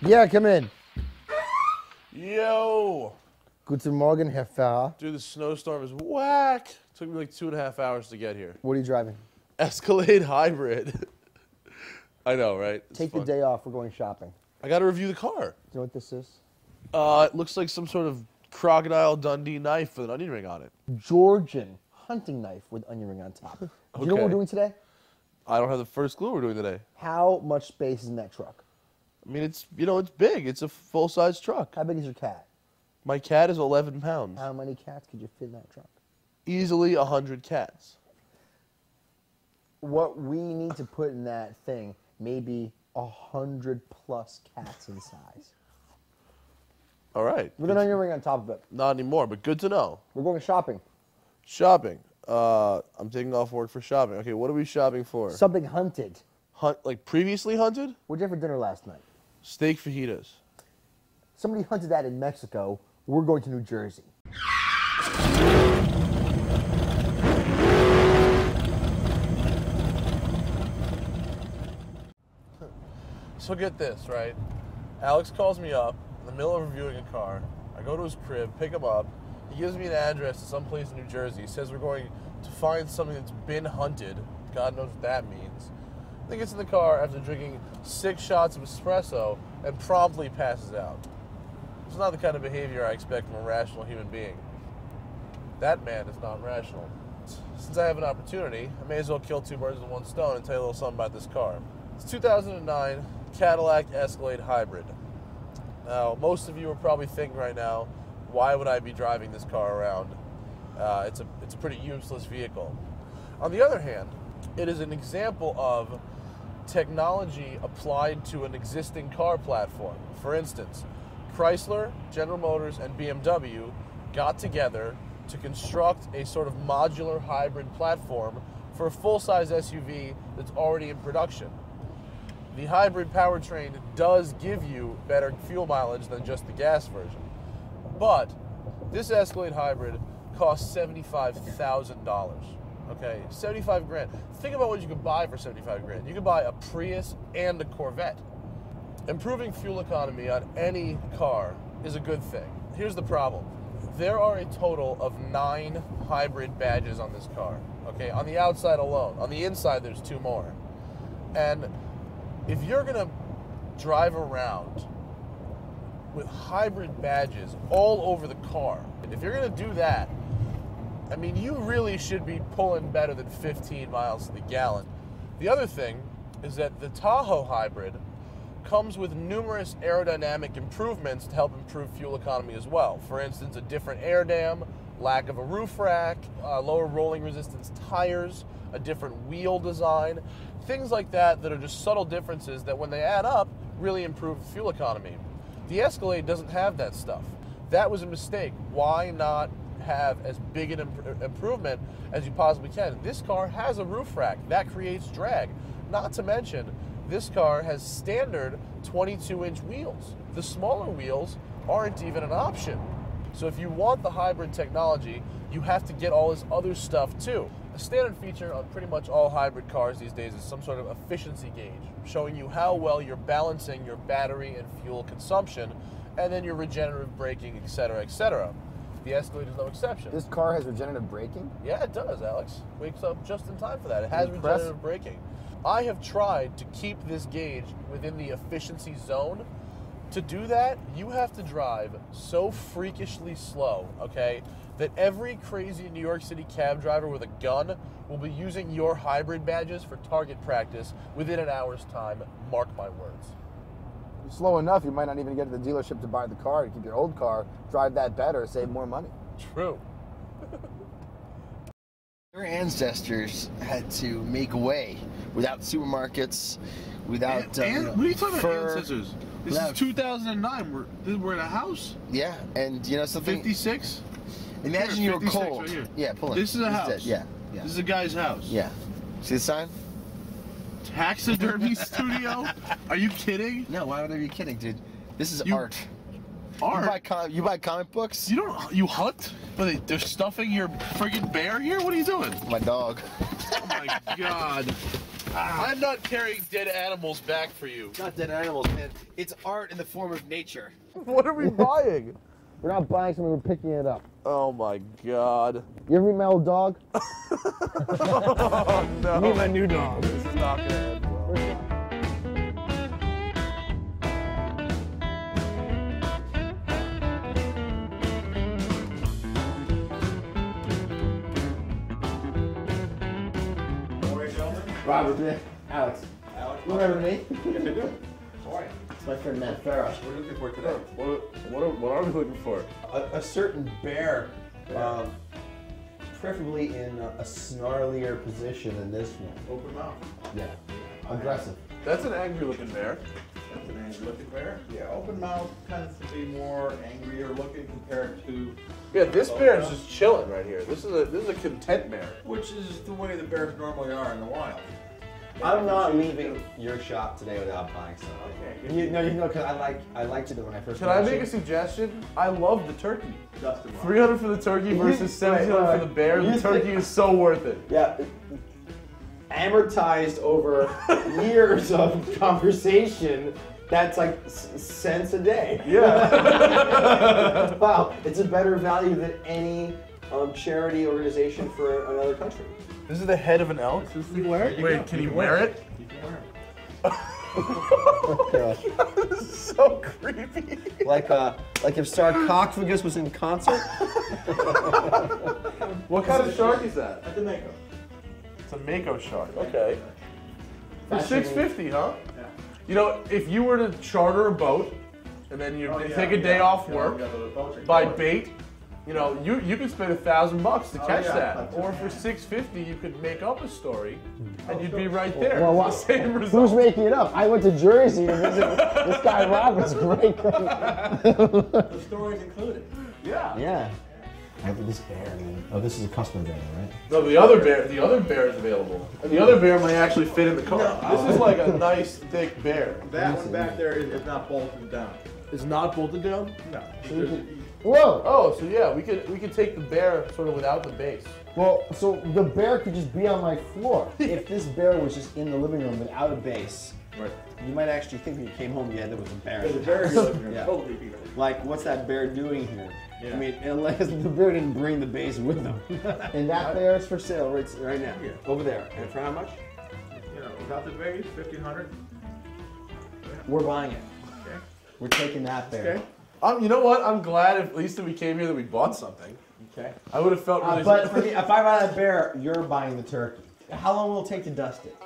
Yeah, come in. Yo! Guten Morgen, Herr Farah. Dude, the snowstorm is whack. Took me like two and a half hours to get here. What are you driving? Escalade Hybrid. I know, right? It's Take the day off. We're going shopping. I got to review the car. Do you know what this is? Uh, it looks like some sort of crocodile Dundee knife with an onion ring on it. Georgian hunting knife with onion ring on top. Do you know what we're Okay. doing today? I don't have the first clue what we're doing today. How much space is in that truck? I mean, it's you know, it's big. It's a full size truck. How big is your cat? My cat is 11 pounds. How many cats could you fit in that truck? Easily 100 cats. What we need to put in that thing, maybe a hundred plus cats in size. All right. With an onion ring on top of it. Not anymore, but good to know. We're going shopping. Shopping. Uh, I'm taking off work for shopping. Okay, what are we shopping for? Something hunted. Hunt like previously hunted? What'd you have for dinner last night? Steak fajitas. Somebody hunted that in Mexico. We're going to New Jersey. So get this, right? Alex calls me up in the middle of reviewing a car. I go to his crib, pick him up. He gives me an address to some place in New Jersey. He says we're going to find something that's been hunted. God knows what that means. Then gets in the car after drinking six shots of espresso and promptly passes out. It's not the kind of behavior I expect from a rational human being. That man is not rational. Since I have an opportunity, I may as well kill two birds with one stone and tell you a little something about this car. It's 2009 Cadillac Escalade Hybrid. Now, most of you are probably thinking right now, why would I be driving this car around? Uh, it's a it's a pretty useless vehicle. On the other hand, it is an example of technology applied to an existing car platform. For instance, Chrysler, General Motors, and BMW got together to construct a sort of modular hybrid platform for a full size SUV that's already in production. The hybrid powertrain does give you better fuel mileage than just the gas version. But this Escalade hybrid costs $75,000. Okay, 75 grand. Think about what you could buy for 75 grand. You could buy a Prius and a Corvette. Improving fuel economy on any car is a good thing. Here's the problem. There are a total of 9 hybrid badges on this car. Okay, on the outside alone. On the inside there's two more. And if you're to drive around with hybrid badges all over the car, if you're to do that, I mean, you really should be pulling better than 15 miles to the gallon. The other thing is that the Tahoe hybrid comes with numerous aerodynamic improvements to help improve fuel economy as well. For instance, a different air dam, lack of a roof rack, uh, lower rolling resistance tires, a different wheel design, things like that that are just subtle differences that when they add up really improve fuel economy. The Escalade doesn't have that stuff. That was a mistake. Why not have as big an imp- improvement as you possibly can? This car has a roof rack. That creates drag. Not to mention, this car has standard 22 inch wheels. The smaller wheels aren't even an option. So if you want the hybrid technology, you have to get all this other stuff too. A standard feature on pretty much all hybrid cars these days is some sort of efficiency gauge, showing you how well you're balancing your battery and fuel consumption, and then your regenerative braking, etc., etc. The Escalade is no exception. This car has regenerative braking. Yeah, it does, Alex. Wakes up just in time for that. It has Impressive. regenerative braking. I have tried to keep this gauge within the efficiency zone. To do that, you have to drive so freakishly slow, okay, that every crazy New York City cab driver with a gun will be using your hybrid badges for target practice within an hour's time. Mark my words. You're slow enough, you might not even get to the dealership to buy the car. You keep your old car, drive that better, save more money. True. Your ancestors had to make way without supermarkets, without uh, And- what are you talking fur. about ancestors? This without- is 2009. We're this, we're in a house. Yeah, and you know something. 56. Imagine Here, you were cold. right here. yeah, pull it. This is a it. house. Yeah, yeah, This is a guy's house. yeah. See the sign? Taxidermy studio. Are you kidding? No, why would I be kidding, dude? This is You- art. You buy, Art. com- you buy comic books? You don't. You hunt? But they, they're stuffing your friggin' bear here. What are you doing? My dog. Oh my god. I'm not carrying dead animals back for you. Not dead animals, man. It's art in the form of nature. What are we buying? We're not buying something, we're picking it up. Oh my god. You ever meet my old dog? Oh no. Meet my new dog. This is not gonna end well. Robert, yeah. Alex. Alex. You remember me? It's my friend Matt Farah. What are you looking for today? What, what, are, what are we looking for? A, a certain bear, um, preferably in a, a snarlier position than this one. Open mouth. Yeah, aggressive. That's an angry looking bear. That's an angry looking bear. Yeah, open mouth tends to be more angrier looking compared to, Yeah, this bear is just chilling right here. This is a this is a content bear. which is the way the bears normally are in the wild. I'm not leaving your shop today without buying something. Okay. You, no, you know, because I like I liked it when I first. Can I watched make a suggestion? I love the turkey. Dust them 300 for the turkey versus wait, 700 for the bear. The turkey is so worth it. Yeah. Amortized over years of conversation, that's like s- cents a day. Yeah. wow, it's a better value than any um, charity organization for another country. This is the head of an elk. There you Wait, go. can You you wear it? You can wear it. this is so creepy. Like uh, like if sarcophagus was in concert. What kind of shark is that? At the makeup. It's a mako shark. Okay. For 650, huh? Yeah. You know, if you were to charter a boat and then you Oh, yeah, take a day yeah, off work, yeah, the buy going. bait, you know, you you could spend a thousand bucks to Oh, catch yeah, that. Or for 650, you could make up a story hmm. and Oh, you'd sure. be right there. Well, the what- same Who's making it up? I went to Jersey to visit this guy Robert's great. The story's included. Yeah. Yeah. I have this bear, man. Oh, this is a custom bear, right? No, the other bear, the other bear is available. And the other bear might actually fit in the car. No. This is like a nice thick bear. That one back there is, is not bolted down. It's not bolted down. No. There's- Whoa! Oh, so yeah, we could we could take the bear sort of without the base. Well, so the bear could just be on my floor. if this bear was just in the living room without a base, Right. you might actually think when you came home, yeah, there was a bear. There's a bear in your living room. Yeah. Totally beautiful. Like, what's that bear doing here? Yeah. I mean, unless the bear didn't bring the base with him. and that bear is for sale right, right now. Yeah. Over there. And for how much? You know, without the base, fifteen hundred. We're buying it. Okay. We're taking that bear. Okay. Um, you know what? I'm glad at least that we came here that we bought something. Okay. I would have felt Uh, really. but for the, if I buy that bear, you're buying the turkey. How long will it take to dust it?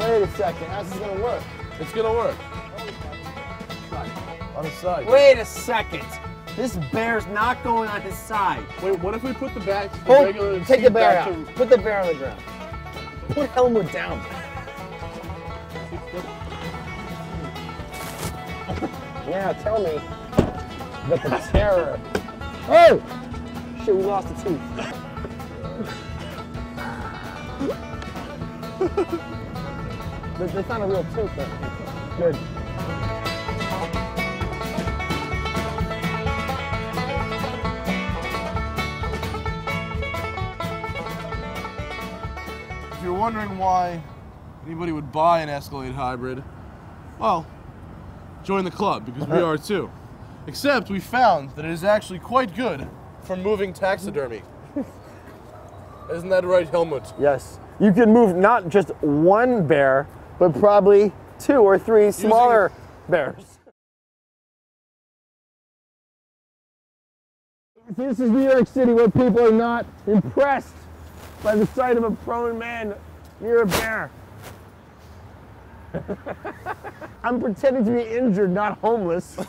Wait a second, how's this gonna work? it's gonna work. On the side. Wait a second. This bear's not going on his side. Wait, what if we put the back, the Hold, regular take the bear out. to- Put the bear on the ground. Put Helmut down. Now tell me that the terror. Oh! Shit, we lost a tooth. But That's not a real tooth, though. Good. Wondering why anybody would buy an Escalade hybrid, well, join the club because we are too. Except we found that it is actually quite good for moving taxidermy. Isn't that right, Helmut? Yes. You can move not just one bear, but probably two or three smaller bears. This is New York City where people are not impressed by the sight of a prone man you're a bear. I'm pretending to be injured, not homeless.